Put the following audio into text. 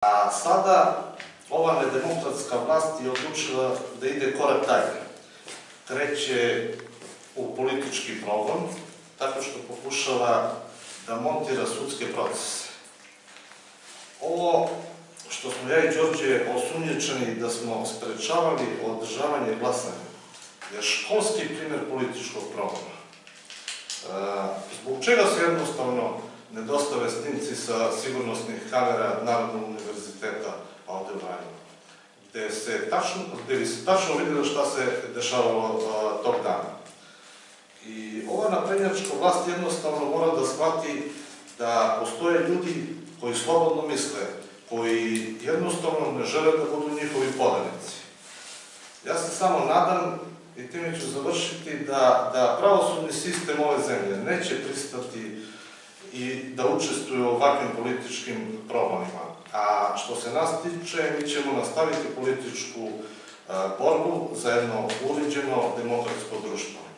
A sada ova nedemokratska vlast je odlučila da ide korak dalje. Kreće u politički progon, tako što pokušava da montira sudske procese. Ovo što smo ja i Đorđe osumnječeni da smo sprečavali održavanje glasanja je školski primjer političkog progona. E, zbog čega se jednostavno ne dostave snimci sa sigurnosnih kamera Narodnog univerziteta ovde u Vranju, gde se tačno, gde bi se tačno vidjelo šta se dešavalo a, tog dana. I ova naprednjačka vlast jednostavno mora da shvati da postoje ljudi koji slobodno misle, koji jednostavno ne žele da budu njihovi podanici. Ja se samo nadam, i time ću završiti, da, da pravosudni sistem ove zemlje neće pristati i da učestvuje u ovakvim političkim progonima. A što se nas tiče, mi ćemo nastaviti političku a, borbu za jedno uređeno demokratsko društvo.